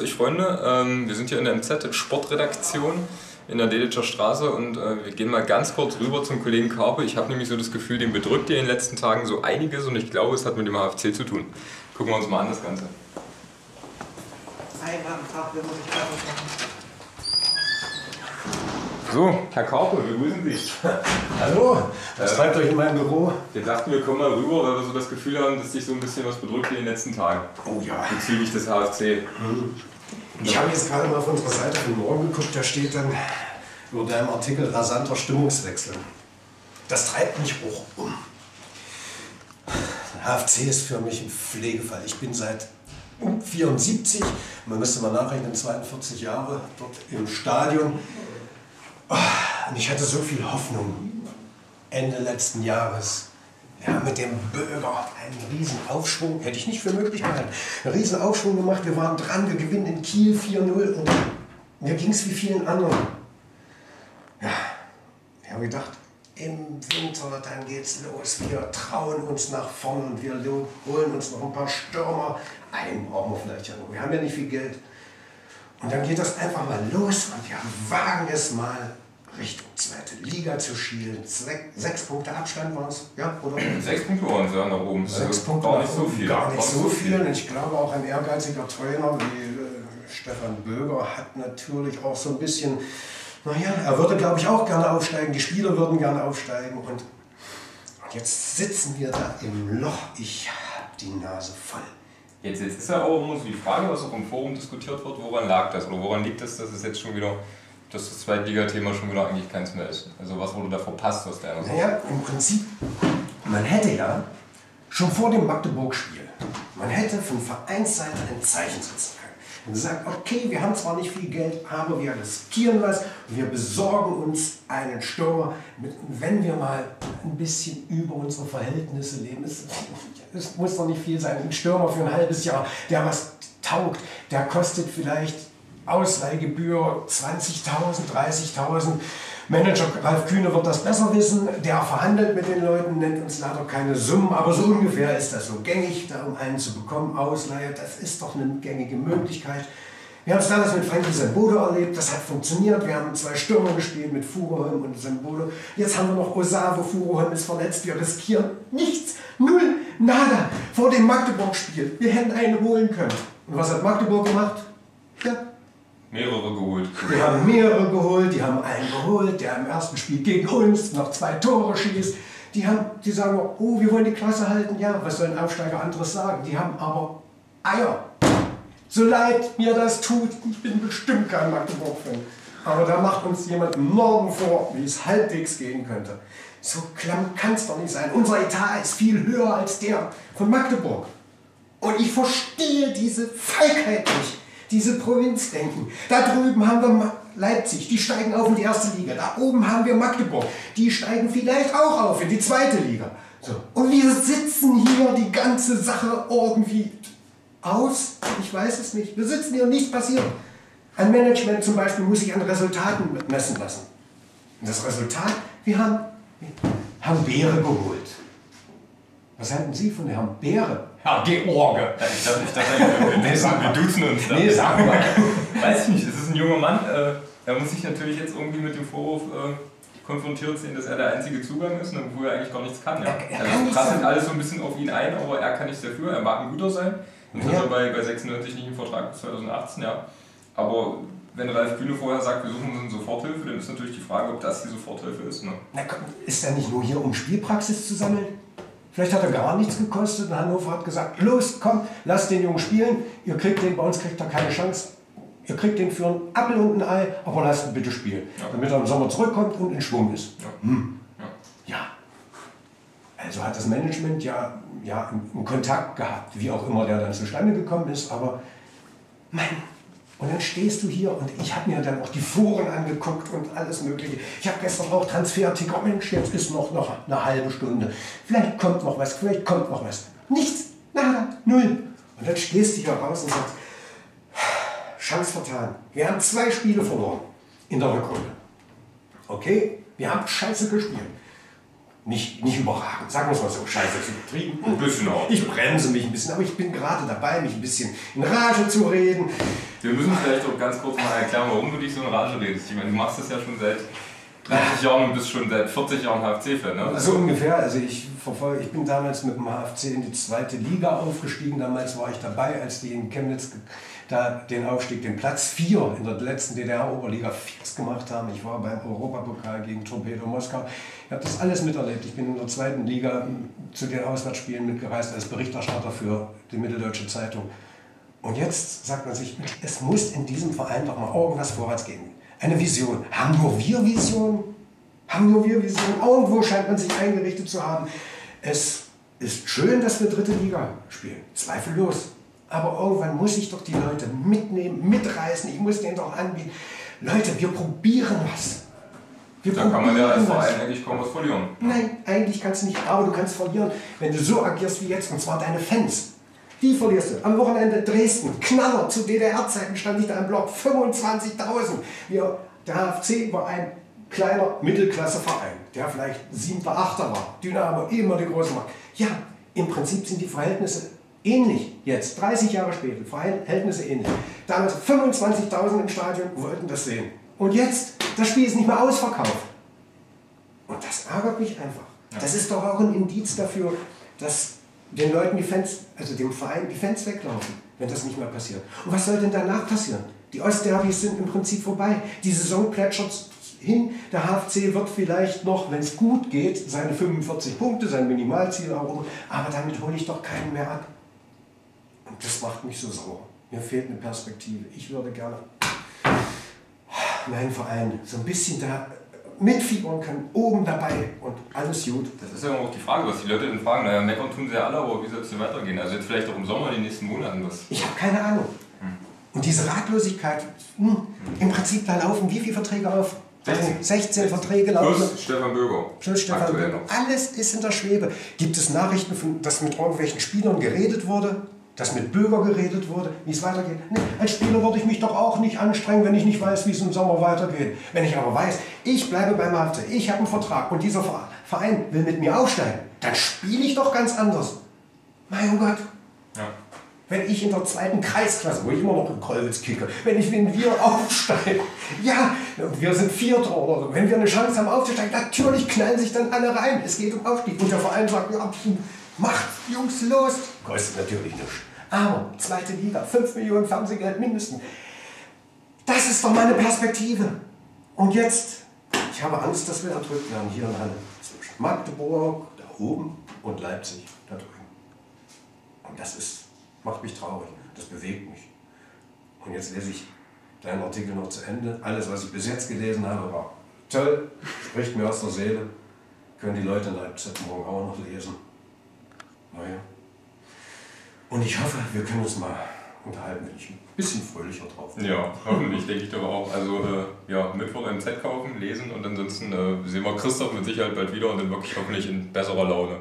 grüßt euch Freunde. Ähm, wir sind hier in der MZ Sportredaktion in der Deditscher Straße und äh, wir gehen mal ganz kurz rüber zum Kollegen Karpe. Ich habe nämlich so das Gefühl, den bedrückt ihr in den letzten Tagen so einiges und ich glaube, es hat mit dem HFC zu tun. Gucken wir uns mal an das Ganze. Einmal am Tag, fertig machen. So, Herr Karpe, wir grüßen Sie. Hallo, was Äh, treibt euch in meinem Büro? Wir dachten, wir kommen mal rüber, weil wir so das Gefühl haben, dass dich so ein bisschen was bedrückt in den letzten Tagen. Oh ja. Bezüglich des HFC. Ich habe jetzt gerade mal auf unsere Seite von morgen geguckt, da steht dann über deinem Artikel rasanter Stimmungswechsel. Das treibt mich hoch um. HFC ist für mich ein Pflegefall. Ich bin seit 74, man müsste mal nachrechnen, 42 Jahre dort im Stadion. Und ich hatte so viel Hoffnung Ende letzten Jahres. Haben mit dem Bürger einen riesen Aufschwung, hätte ich nicht für möglich gehalten, einen riesen Aufschwung gemacht. Wir waren dran, wir gewinnen in Kiel 4-0 und mir ging es wie vielen anderen. Ja, wir haben gedacht, im Winter, dann geht's los. Wir trauen uns nach vorn und wir holen uns noch ein paar Stürmer. Einen brauchen wir vielleicht ja noch. Wir haben ja nicht viel Geld. Und dann geht das einfach mal los und wir wagen es mal Richtung zweite Liga zu schielen. Sechs Punkte Abstand waren es, ja, oder? Sechs Punkte waren sie ja nach oben. Sechs Also Punkte Gar nicht so viel. Gar nicht so viel. Und ich glaube auch ein ehrgeiziger Trainer wie äh, Stefan Böger hat natürlich auch so ein bisschen, naja, er würde glaube ich auch gerne aufsteigen, die Spieler würden gerne aufsteigen und, und jetzt sitzen wir da im Loch. Ich hab die Nase voll. Jetzt, jetzt ist ja auch immer so die Frage, was auch im Forum diskutiert wird, woran lag das? Oder woran liegt es, dass es jetzt schon wieder, das Zweitligathema schon wieder eigentlich keins mehr ist? Also was wurde da verpasst aus deiner Sicht? Naja, im Prinzip, man hätte ja schon vor dem Magdeburg-Spiel, man hätte von Vereinsseite ein Zeichen setzen können. Und gesagt, okay, wir haben zwar nicht viel Geld, aber wir riskieren was, wir besorgen uns einen Stürmer, mit, wenn wir mal ein bisschen über unsere Verhältnisse leben. Es, es muss doch nicht viel sein. Ein Stürmer für ein halbes Jahr, der was taugt, der kostet vielleicht Ausleihgebühr 20.000, 30.000. Manager Ralf Kühne wird das besser wissen. Der verhandelt mit den Leuten, nennt uns leider keine Summen, aber so ungefähr ist das so gängig, da um einen zu bekommen, Ausleihe. Das ist doch eine gängige Möglichkeit. Wir haben es damals mit Frankie Sembolo erlebt, das hat funktioniert. Wir haben zwei Stürmer gespielt mit Furuholm und Sembolo. Jetzt haben wir noch Osavo, Furuholm ist verletzt. Wir riskieren nichts, null, nada vor dem Magdeburg-Spiel. Wir hätten einen holen können. Und was hat Magdeburg gemacht? Mehrere geholt. wir haben mehrere geholt, die haben einen geholt, der im ersten Spiel gegen uns noch zwei Tore schießt. Die, haben, die sagen, oh, wir wollen die Klasse halten. Ja, was soll ein Aufsteiger anderes sagen? Die haben aber Eier. So leid mir das tut, ich bin bestimmt kein Magdeburg-Fan. Aber da macht uns jemand morgen vor, wie es halbwegs gehen könnte. So klamm kann es doch nicht sein. Unser Etat ist viel höher als der von Magdeburg. Und ich verstehe diese Feigheit nicht, diese Provinzdenken. Da drüben haben wir Leipzig, die steigen auf in die erste Liga. Da oben haben wir Magdeburg, die steigen vielleicht auch auf in die zweite Liga. So. Und wir sitzen hier die ganze Sache irgendwie aus. Ich weiß es nicht. Wir sitzen hier und nichts passiert. Ein Management zum Beispiel muss sich an Resultaten messen lassen. Und das Resultat, wir haben, wir haben Beere geholt. Was halten Sie von Herrn Beere? Herr George. Ich dachte, ich dachte Nee, sag wir duzen uns. Nee, sag mal. Weiß ich nicht, es ist ein junger Mann. Äh, er muss sich natürlich jetzt irgendwie mit dem Vorwurf äh, konfrontiert sehen, dass er der einzige Zugang ist, obwohl er eigentlich gar nichts kann. Ja. Er- er also kann prasselt alles so ein bisschen auf ihn ein, aber er kann nichts dafür. Er mag ein guter sein. Und Ja. hat er bei, bei 96 nicht im Vertrag bis 2018, ja. Aber wenn Ralf Kühne vorher sagt, wir suchen uns eine Soforthilfe, dann ist natürlich die Frage, ob das die Soforthilfe ist. Ne? Na ist er nicht nur hier, um Spielpraxis zu sammeln? Vielleicht hat er gar nichts gekostet und Hannover hat gesagt, los, komm, lasst den Jungen spielen. Ihr kriegt den, bei uns kriegt er keine Chance. Ihr kriegt den für einen Appel und ein Ei, aber lasst ihn bitte spielen. Ja. Damit er im Sommer zurückkommt und in Schwung ist. Ja. Ja. Ja. Also hat das Management ja, ja einen Kontakt gehabt, wie auch immer der dann zustande gekommen ist. Aber Mann, und dann stehst du hier und ich habe mir dann auch die Foren angeguckt und alles Mögliche. Ich habe gestern auch Transferticker, Mensch, jetzt ist noch, noch eine halbe Stunde. Vielleicht kommt noch was, vielleicht kommt noch was. Nichts, nada, null. Und dann stehst du hier raus und sagst, Chance vertan. Wir haben zwei Spiele verloren in der Rückrunde. Okay, wir haben scheiße gespielt. Nicht, nicht überragend, sagen wir es mal so, scheiße, ist übertrieben. Ein bisschen auch. Ich bremse mich ein bisschen, aber ich bin gerade dabei, mich ein bisschen in Rage zu reden. Wir müssen vielleicht auch ganz kurz mal erklären, warum du dich so in Rage redest. Ich meine, du machst das ja schon seit 30 Jahren und bist schon seit 40 Jahren HFC-Fan, ne? So ungefähr. Also ich verfolge, ich bin damals mit dem HFC in die zweite Liga aufgestiegen. Damals war ich dabei, als die in Chemnitz da den Aufstieg, den Platz 4 in der letzten DDR-Oberliga fix gemacht haben. Ich war beim Europapokal gegen Torpedo Moskau. Ich habe das alles miterlebt. Ich bin in der zweiten Liga zu den Auswärtsspielen mitgereist als Berichterstatter für die Mitteldeutsche Zeitung. Und jetzt sagt man sich, es muss in diesem Verein doch mal irgendwas vorwärts gehen. Eine Vision. Haben nur wir Vision? Haben nur wir Vision? Irgendwo scheint man sich eingerichtet zu haben. Es ist schön, dass wir dritte Liga spielen. Zweifellos. Aber irgendwann muss ich doch die Leute mitnehmen, mitreißen. Ich muss denen doch anbieten. Leute, wir probieren was. Wir da kann man ja als Verein eigentlich kaum was verlieren. Nein, eigentlich kannst du nicht. Aber du kannst verlieren, wenn du so agierst wie jetzt. Und zwar deine Fans. Die verlierst du. Am Wochenende Dresden, Knaller, zu DDR-Zeiten stand ich da im Block, 25.000. der HFC war ein kleiner Mittelklasseverein, der vielleicht siebter, achter war. Dynamo immer die große Macht. Ja, im Prinzip sind die Verhältnisse ähnlich jetzt, 30 Jahre später, Verhältnisse ähnlich. Damals 25.000 im Stadion wollten das sehen. Und jetzt, das Spiel ist nicht mehr ausverkauft. Und das ärgert mich einfach. Das ist doch auch ein Indiz dafür, dass den Leuten die Fans, also dem Verein, die Fans weglaufen, wenn das nicht mehr passiert. Und was soll denn danach passieren? Die Ostderbys sind im Prinzip vorbei. Die Saison plätschert hin. Der HFC wird vielleicht noch, wenn es gut geht, seine 45 Punkte, sein Minimalziel erobern. Aber damit hole ich doch keinen mehr ab. Und das macht mich so sauer. Mir fehlt eine Perspektive. Ich würde gerne meinen Verein so ein bisschen da mitfiebern können, oben dabei und alles gut. Das ist ja auch die Frage, was die Leute dann fragen. Naja, meckern tun sie ja alle, aber wie soll es denn weitergehen? Also jetzt vielleicht auch im Sommer, in den nächsten Monaten was? Ich habe keine Ahnung. Hm. Und diese Ratlosigkeit, hm, hm. im Prinzip, da laufen wie viele Verträge auf? 16, 16 Verträge laufen. Plus Stefan Bürger. Plus Stefan Bürger. Alles ist in der Schwebe. Gibt es Nachrichten, von, dass mit irgendwelchen Spielern geredet wurde? Dass mit Bürger geredet wurde, wie es weitergeht. Nee, als Spieler würde ich mich doch auch nicht anstrengen, wenn ich nicht weiß, wie es im Sommer weitergeht. Wenn ich aber weiß, ich bleibe beim HFC, ich habe einen Vertrag und dieser Verein will mit mir aufsteigen, dann spiele ich doch ganz anders. Mein Gott. Ja. Wenn ich in der zweiten Kreisklasse, wo ich immer noch in Kolwitz kicke, wenn, ich, wenn wir aufsteigen, ja, wir sind Vierter oder so, wenn wir eine Chance haben aufzusteigen, natürlich knallen sich dann alle rein. Es geht um Aufstieg. Und der Verein sagt, ja, macht Jungs los. Kostet natürlich nichts. Aber zweite Liga, 5 Millionen Fernsehgeld mindestens. Das ist doch meine Perspektive. Und jetzt, ich habe Angst, dass wir erdrückt werden hier in Halle. Zwischen Magdeburg, da oben und Leipzig, da drüben. Und das ist, macht mich traurig. Das bewegt mich. Und jetzt lese ich deinen Artikel noch zu Ende. Alles, was ich bis jetzt gelesen habe, war toll, spricht mir aus der Seele. Können die Leute in Leipzig morgen auch noch lesen. Naja. Und ich hoffe, wir können uns mal unterhalten, wenn ich ein bisschen fröhlicher drauf bin. Ja, hoffentlich, denke ich doch auch. Also äh, ja, Mittwoch MZ kaufen, lesen und ansonsten äh, sehen wir Christoph mit Sicherheit bald wieder und dann wirklich hoffentlich in besserer Laune.